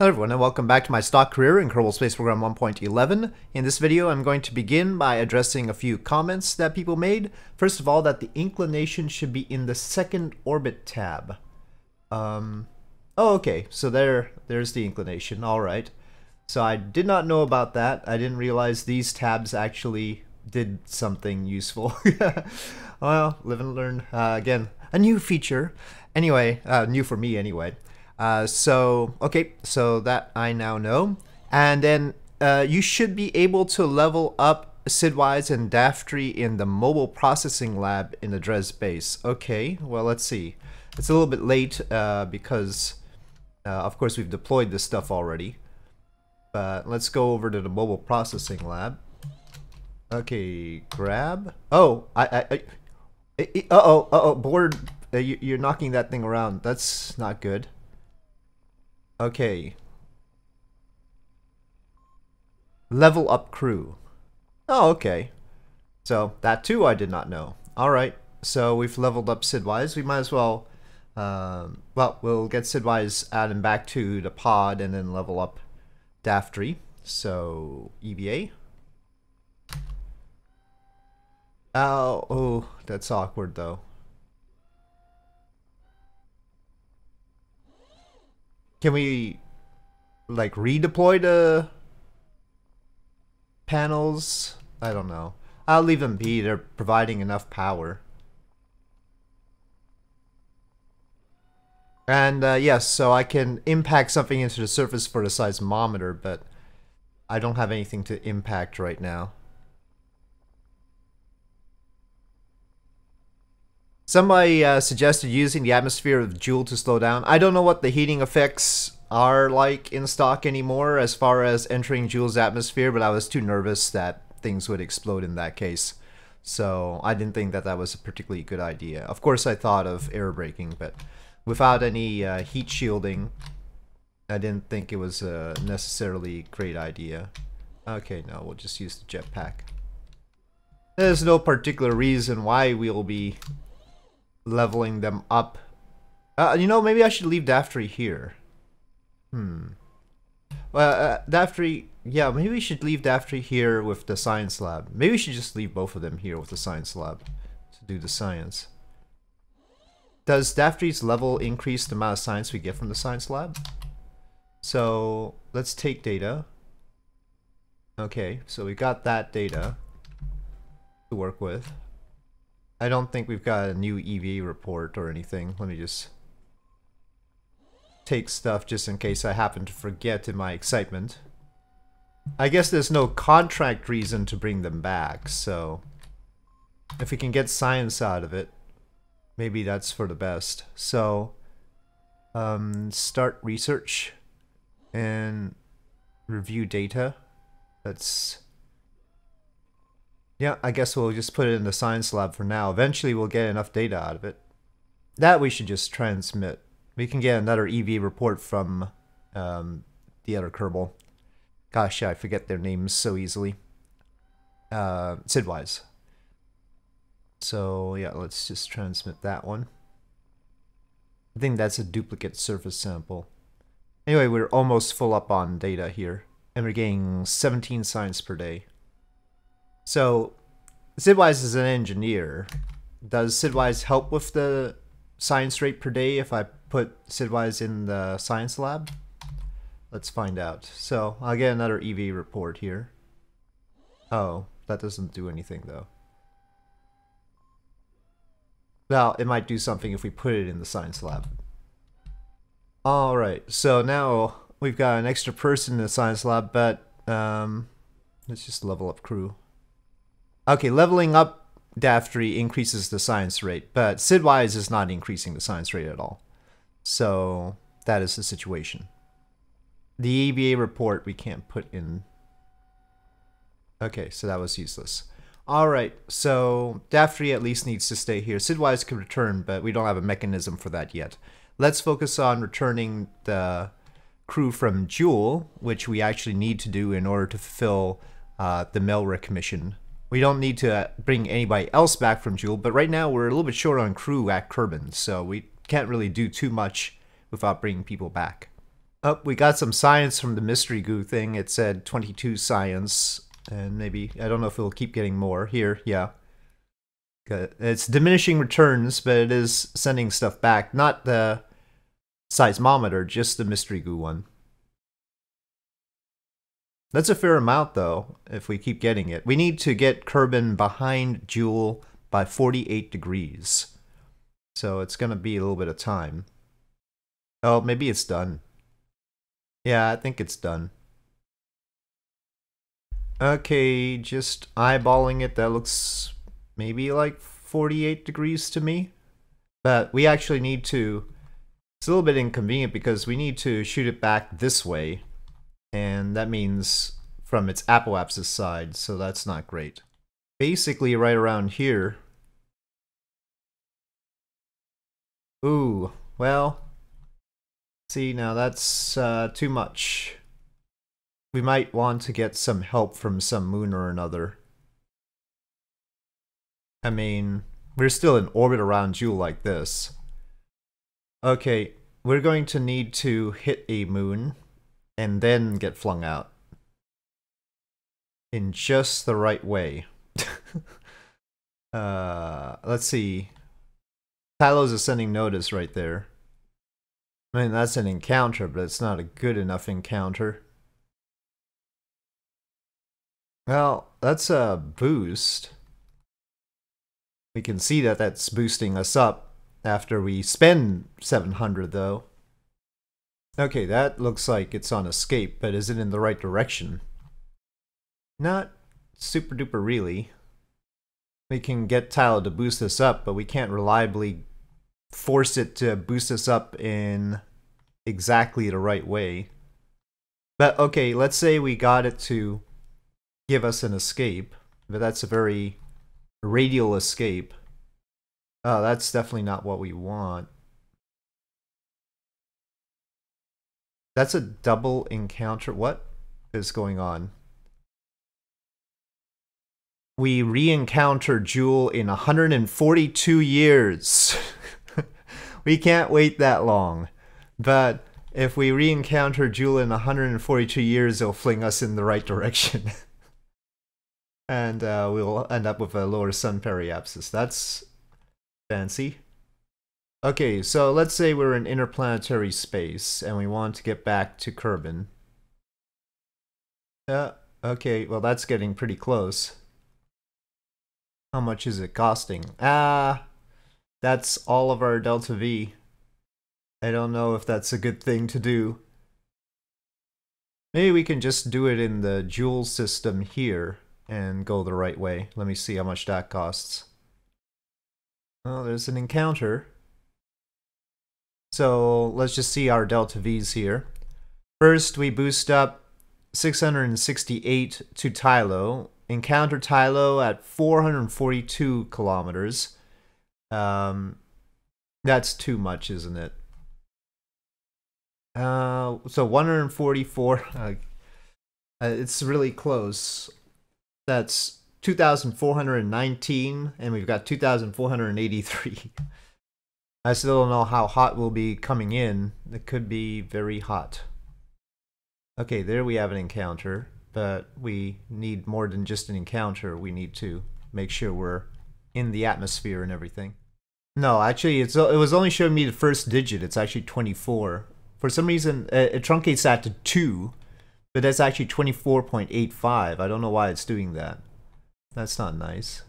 Hello everyone and welcome back to my stock career in Kerbal Space Program 1.11. In this video I'm going to begin by addressing a few comments that people made. First of all that the inclination should be in the second orbit tab. Um, oh okay, so there, there's the inclination, alright. So I did not know about that. I didn't realize these tabs actually did something useful. well, live and learn. Uh, again, a new feature. Anyway, uh, new for me anyway. Uh, so, okay, so that I now know. And then uh, you should be able to level up Sidwise and Daftry in the mobile processing lab in the Dres base. Okay, well, let's see. It's a little bit late uh, because, uh, of course, we've deployed this stuff already. But let's go over to the mobile processing lab. Okay, grab. Oh, I, I, I uh oh, uh oh, board. Uh, you, you're knocking that thing around. That's not good. Okay. Level up crew. Oh, okay. So that too I did not know. Alright, so we've leveled up Sidwise. We might as well, um, well, we'll get Sidwise and back to the pod and then level up Daftry. So, EVA. Oh, oh, that's awkward though. Can we like redeploy the panels? I don't know. I'll leave them be. They're providing enough power. And uh, yes, so I can impact something into the surface for the seismometer, but I don't have anything to impact right now. Somebody uh, suggested using the atmosphere of Jool to slow down. I don't know what the heating effects are like in stock anymore as far as entering Jool's atmosphere, but I was too nervous that things would explode in that case. So I didn't think that that was a particularly good idea. Of course I thought of air braking, but without any uh, heat shielding, I didn't think it was a necessarily great idea. Okay, no, we'll just use the jetpack. There's no particular reason why we'll be leveling them up. Uh, you know, maybe I should leave Daftry here. Hmm. Well, uh, Daftry, yeah, maybe we should leave Daftry here with the science lab. Maybe we should just leave both of them here with the science lab to do the science. Does Daftry's level increase the amount of science we get from the science lab? So let's take data. Okay, so we got that data to work with. I don't think we've got a new EV report or anything. Let me just take stuff just in case I happen to forget in my excitement. I guess there's no contract reason to bring them back, so if we can get science out of it, maybe that's for the best. So, um, start research and review data. That's yeah, I guess we'll just put it in the science lab for now. Eventually we'll get enough data out of it. That we should just transmit. We can get another EV report from um, the other Kerbal. Gosh, yeah, I forget their names so easily. Uh, Sidwise. So yeah, let's just transmit that one. I think that's a duplicate surface sample. Anyway, we're almost full up on data here. And we're getting 17 science per day. So, Sidwise is an engineer. Does Sidwise help with the science rate per day if I put Sidwise in the science lab? Let's find out. So, I'll get another EV report here. Oh, that doesn't do anything though. Well, it might do something if we put it in the science lab. Alright, so now we've got an extra person in the science lab, but um, let's just level up crew. Okay, leveling up Daftry increases the science rate, but Sidwise is not increasing the science rate at all. So that is the situation. The EVA report we can't put in. Okay, so that was useless. Alright, so Daftry at least needs to stay here. Sidwise can return, but we don't have a mechanism for that yet. Let's focus on returning the crew from Jool, which we actually need to do in order to fulfill uh, the Melrick mission we don't need to uh, bring anybody else back from Jool, but right now we're a little bit short on crew at Kerbin, so we can't really do too much without bringing people back. Oh, we got some science from the mystery goo thing. It said 22 science, and maybe, I don't know if it'll keep getting more. Here, yeah. It's diminishing returns, but it is sending stuff back. Not the seismometer, just the mystery goo one. That's a fair amount, though, if we keep getting it. We need to get Kerbin behind Jool by 48 degrees. So it's going to be a little bit of time. Oh, maybe it's done. Yeah, I think it's done. Okay, just eyeballing it, that looks maybe like 48 degrees to me. But we actually need to... It's a little bit inconvenient because we need to shoot it back this way and that means from its apoapsis side, so that's not great. Basically right around here. Ooh, well, see now that's uh, too much. We might want to get some help from some moon or another. I mean, we're still in orbit around Jool like this. Okay, we're going to need to hit a moon and then get flung out. In just the right way. uh, let's see. Tylo's ascending notice right there. I mean, that's an encounter, but it's not a good enough encounter. Well, that's a boost. We can see that that's boosting us up after we spend 700 though. Okay, that looks like it's on escape, but is it in the right direction? Not super duper really. We can get Tylo to boost this up, but we can't reliably force it to boost us up in exactly the right way. But okay, let's say we got it to give us an escape, but that's a very radial escape. Oh, that's definitely not what we want. That's a double encounter. What is going on? We re-encounter Jool in 142 years. we can't wait that long. But if we re-encounter Jool in 142 years, it'll fling us in the right direction. and uh, we'll end up with a lower sun periapsis. That's fancy. Okay, so let's say we're in interplanetary space and we want to get back to Kerbin. Uh, okay, well that's getting pretty close. How much is it costing? Ah, that's all of our Delta V. I don't know if that's a good thing to do. Maybe we can just do it in the Jool system here and go the right way. Let me see how much that costs. Oh, there's an encounter. So let's just see our delta V's here. First, we boost up 668 to Tylo. Encounter Tylo at 442 kilometers. Um, that's too much, isn't it? Uh, so 144. Uh, it's really close. That's 2,419, and we've got 2,483. I still don't know how hot will be coming in. It could be very hot. Okay, there we have an encounter, but we need more than just an encounter. We need to make sure we're in the atmosphere and everything. No, actually, it's it was only showing me the first digit. It's actually 24. For some reason, it truncates that to 2, but that's actually 24.85. I don't know why it's doing that. That's not nice.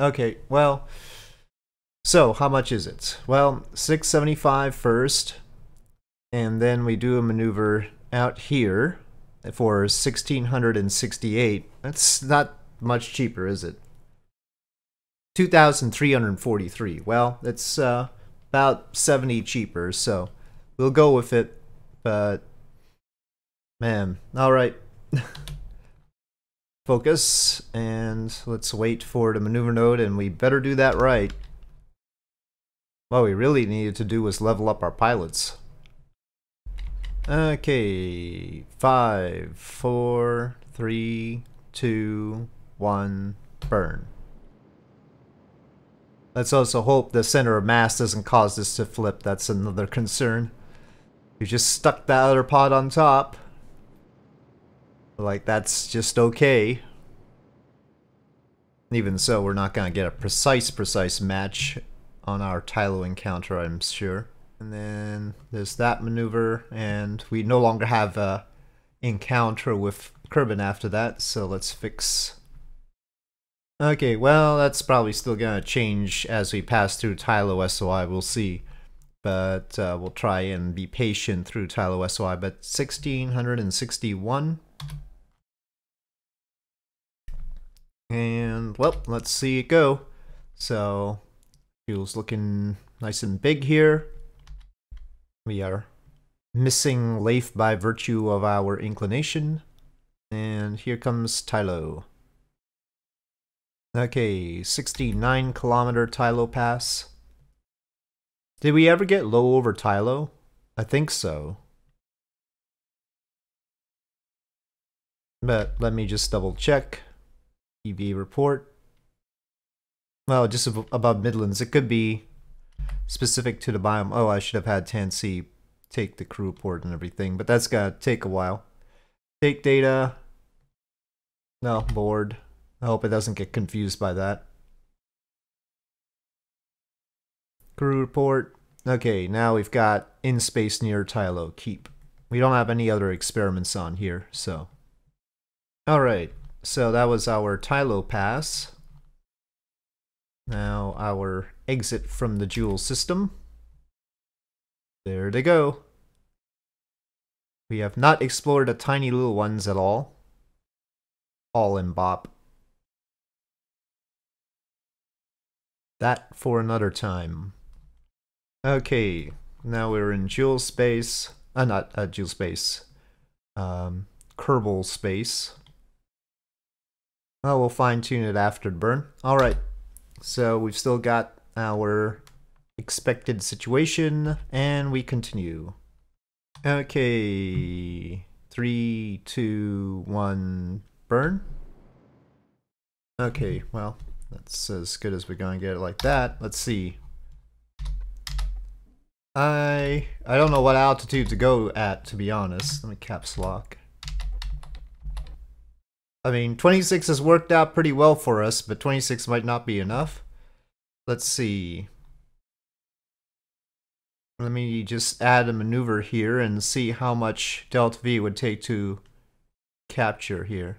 Okay, well... So, how much is it? Well, 675 first, and then we do a maneuver out here for 1668. That's not much cheaper, is it? 2343. Well, it's uh, about 70 cheaper, so we'll go with it. But, man, alright. Focus, and let's wait for the maneuver node, and we better do that right. What we really needed to do was level up our pilots. Okay, five, four, three, two, one, burn. Let's also hope the center of mass doesn't cause this to flip. That's another concern. You just stuck that other pod on top. Like, that's just okay. Even so, we're not gonna get a precise, precise match on our Tylo encounter, I'm sure. And then there's that maneuver, and we no longer have a encounter with Kerbin after that, so let's fix... Okay, well, that's probably still gonna change as we pass through Tylo SOI, we'll see. But uh, we'll try and be patient through Tylo SOI, but 1661. And, well, let's see it go. So, fuel's looking nice and big here. We are missing Laythe by virtue of our inclination. And here comes Tylo. Okay, 69 kilometer Tylo pass. Did we ever get low over Tylo? I think so. But let me just double check. EV report. Well, just above Midlands. It could be specific to the biome. Oh, I should have had Tansy take the crew report and everything, but that's gonna take a while. Take data. No, board. I hope it doesn't get confused by that. Crew report. Okay, now we've got in space near Tylo. Keep. We don't have any other experiments on here, so. Alright, so that was our Tylo pass. Now our exit from the Jool system. There they go. We have not explored the tiny little ones at all. All in Bop. That for another time. Okay, now we're in Jool space. Uh, not uh, Jool space. Um, Kerbal space. Oh, we'll fine tune it after the burn. Alright, so we've still got our expected situation, and we continue. Okay, three, two, one, burn. Okay, well, that's as good as we're gonna get it like that. Let's see. I I don't know what altitude to go at, to be honest. Let me caps lock. I mean, 26 has worked out pretty well for us, but 26 might not be enough. Let's see. Let me just add a maneuver here and see how much delta V would take to capture here.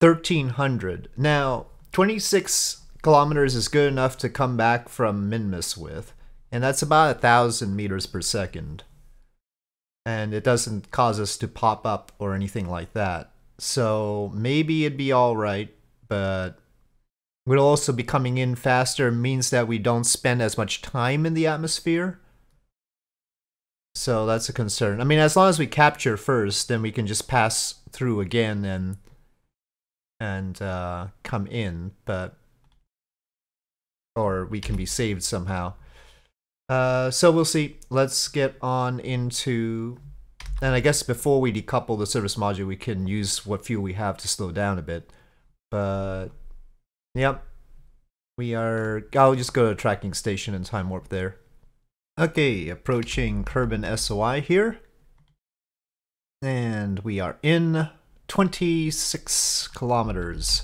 1300. Now, 26 kilometers is good enough to come back from Minmus with, and that's about a thousand meters per second and it doesn't cause us to pop up or anything like that. So maybe it'd be all right, but we'll also be coming in faster means that we don't spend as much time in the atmosphere. So that's a concern. I mean, as long as we capture first, then we can just pass through again and and uh, come in, but or we can be saved somehow. Uh, so we'll see. Let's get on into... And I guess before we decouple the service module, we can use what fuel we have to slow down a bit. But, yep. We are... I'll just go to tracking station and time warp there. Okay, approaching Kerbin SOI here. And we are in 26 kilometers.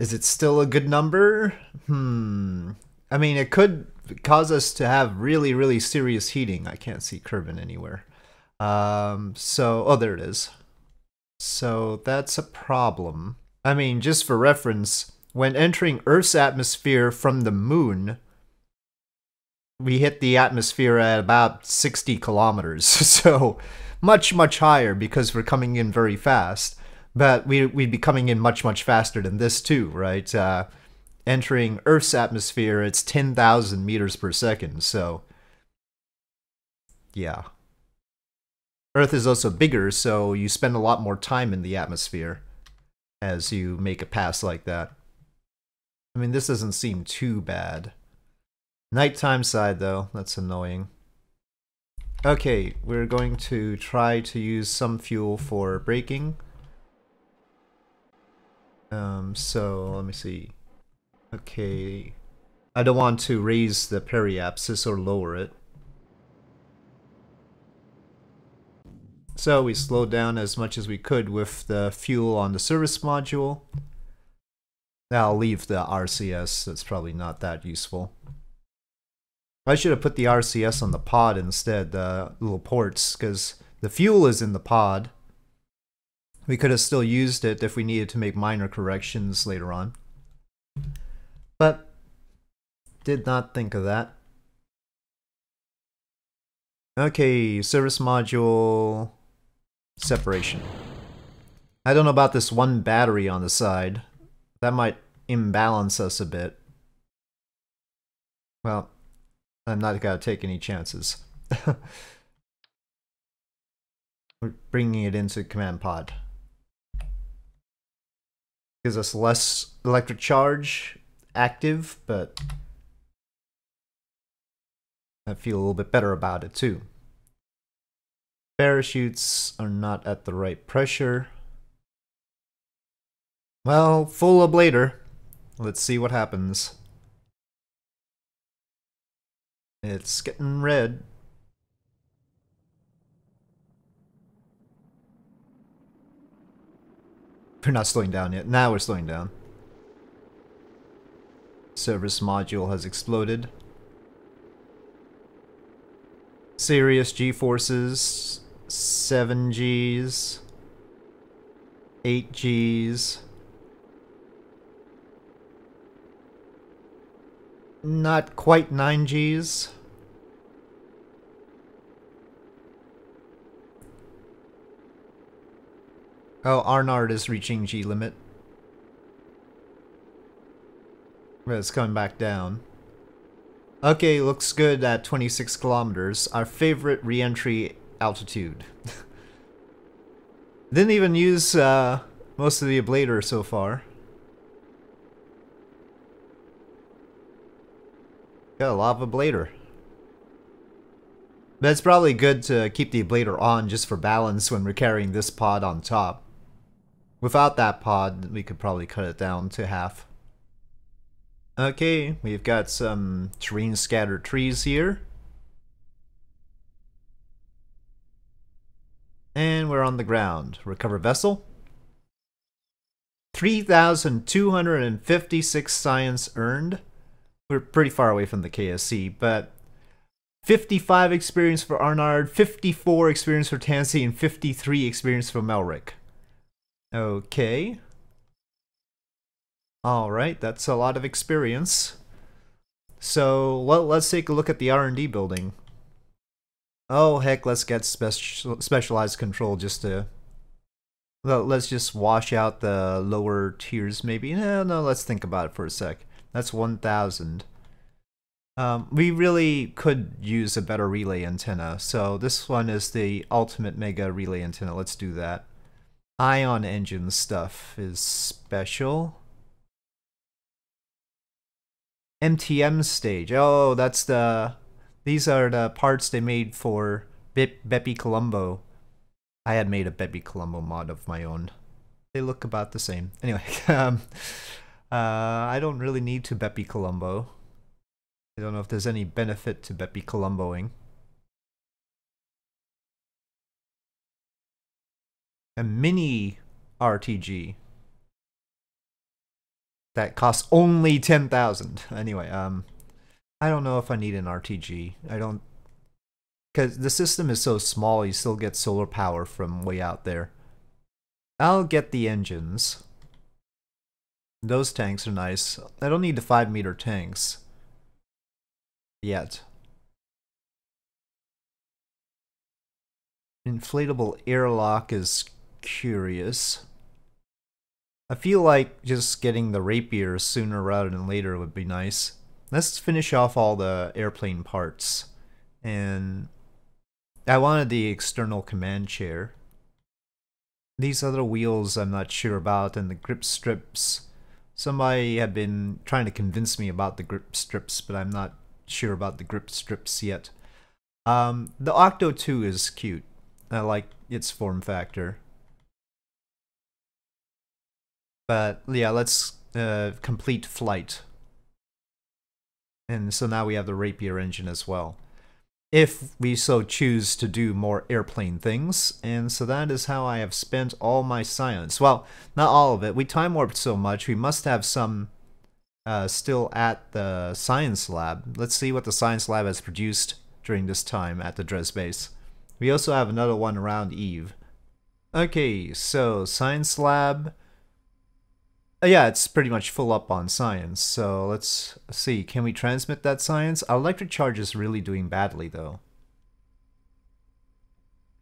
Is it still a good number? Hmm. I mean, it could cause us to have really, really serious heating. I can't see Kerbin anywhere. Um, so, oh, there it is. So that's a problem. I mean, just for reference, when entering Earth's atmosphere from the moon, we hit the atmosphere at about 60 kilometers. So much, much higher because we're coming in very fast. But we, we'd be coming in much, much faster than this too, right? Uh, entering Earth's atmosphere, it's 10,000 meters per second. So, yeah. Earth is also bigger, so you spend a lot more time in the atmosphere as you make a pass like that. I mean, this doesn't seem too bad. Nighttime side, though, that's annoying. Okay, we're going to try to use some fuel for braking. Um, so, let me see. Okay. I don't want to raise the periapsis or lower it. So we slowed down as much as we could with the fuel on the service module. I'll leave the RCS, that's probably not that useful. I should have put the RCS on the pod instead, the little ports, because the fuel is in the pod. We could have still used it if we needed to make minor corrections later on. But did not think of that. Okay, service module separation. I don't know about this one battery on the side. That might imbalance us a bit. Well, I'm not gonna take any chances. We're bringing it into command pod. Gives us less electric charge active, but I feel a little bit better about it too. Parachutes are not at the right pressure. Well, full ablator. Let's see what happens. It's getting red. We're not slowing down yet. Now we're slowing down. Service module has exploded. Serious G-forces, 7 Gs, 8 Gs. Not quite 9 Gs. Oh, Arnard is reaching G limit. But it's coming back down. Okay, looks good at 26 kilometers. Our favorite re-entry altitude. Didn't even use uh, most of the ablator so far. Got a lot of ablator. But it's probably good to keep the ablator on just for balance when we're carrying this pod on top. Without that pod, we could probably cut it down to half. Okay, we've got some terrain scattered trees here. And we're on the ground. Recover vessel. 3,256 science earned. We're pretty far away from the KSC, but 55 experience for Arnard, 54 experience for Tansy, and 53 experience for Melrick. Okay. Alright, that's a lot of experience. So, well, let's take a look at the R&D building. Oh, heck, let's get spe specialized control just to... Well, let's just wash out the lower tiers, maybe. No, no, let's think about it for a sec. That's 1,000. Um, we really could use a better relay antenna, so this one is the ultimate mega relay antenna. Let's do that. Ion engine stuff is special. MTM stage. Oh, that's the... These are the parts they made for Be Bepi Colombo. I had made a Bepi Colombo mod of my own. They look about the same. Anyway, um, uh, I don't really need to Bepi Colombo. I don't know if there's any benefit to Bepi Colomboing. A mini RTG that costs only 10,000. Anyway, um, I don't know if I need an RTG. I don't, because the system is so small, you still get solar power from way out there. I'll get the engines. Those tanks are nice. I don't need the 5 meter tanks. Yet. Inflatable airlock is curious. I feel like just getting the rapier sooner rather than later would be nice. Let's finish off all the airplane parts. And I wanted the external command chair. These other wheels I'm not sure about and the grip strips. Somebody had been trying to convince me about the grip strips, but I'm not sure about the grip strips yet. Um, the OKTO 2 is cute. I like its form factor. But yeah, let's uh, complete flight. And so now we have the Rapier engine as well. if we so choose to do more airplane things. And so that is how I have spent all my science. Well, not all of it. We time warped so much, we must have some uh, still at the science lab. Let's see what the science lab has produced during this time at the Dres base. We also have another one around Eve. Okay, so science lab. Uh, yeah, it's pretty much full up on science. So let's see. Can we transmit that science? Our electric charge is really doing badly, though.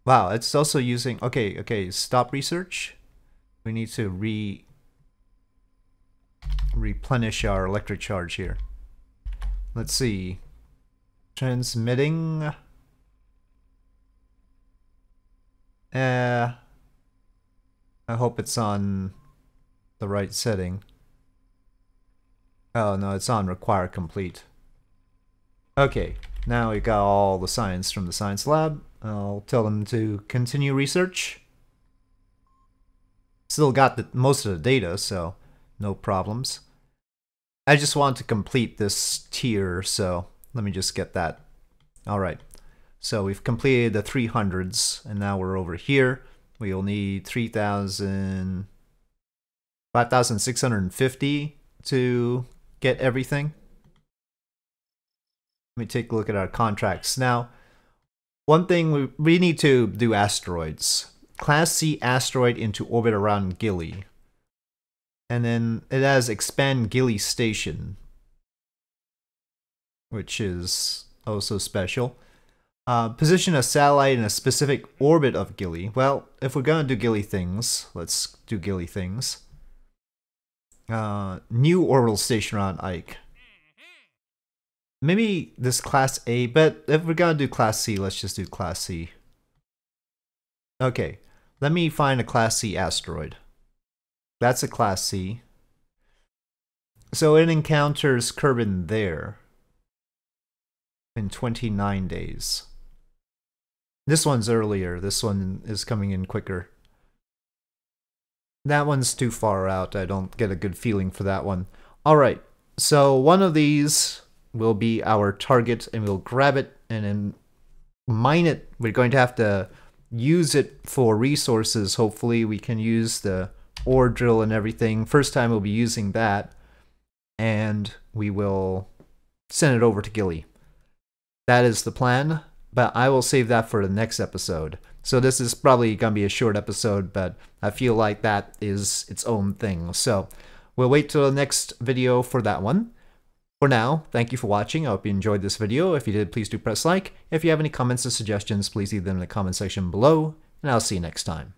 Wow, it's also using... Okay, okay, stop research. We need to re... replenish our electric charge here. Let's see. Transmitting... Uh, I hope it's on the right setting. Oh no, it's on require complete. Okay, now we got all the science from the science lab. I'll tell them to continue research. Still got the, most of the data, so no problems. I just want to complete this tier, so let me just get that. Alright, so we've completed the 300s, and now we're over here. We'll need 3,000... 5,650 to get everything. Let me take a look at our contracts. Now, one thing, we, we need to do asteroids. Class C asteroid into orbit around Gilly. And then it has expand Gilly station. Which is also special. Uh, position a satellite in a specific orbit of Gilly. Well, if we're going to do Gilly things, let's do Gilly things uh, new orbital station around Ike. Maybe this class A, but if we're gonna do class C, let's just do class C. Okay, let me find a class C asteroid. That's a class C. So it encounters Kerbin there in 29 days. This one's earlier, this one is coming in quicker. That one's too far out. I don't get a good feeling for that one. All right, so one of these will be our target, and we'll grab it and then mine it. We're going to have to use it for resources. Hopefully, we can use the ore drill and everything. First time we'll be using that, and we will send it over to Gilly. That is the plan, but I will save that for the next episode. So this is probably going to be a short episode, but I feel like that is its own thing. So we'll wait till the next video for that one. For now, thank you for watching. I hope you enjoyed this video. If you did, please do press like. If you have any comments or suggestions, please leave them in the comment section below, and I'll see you next time.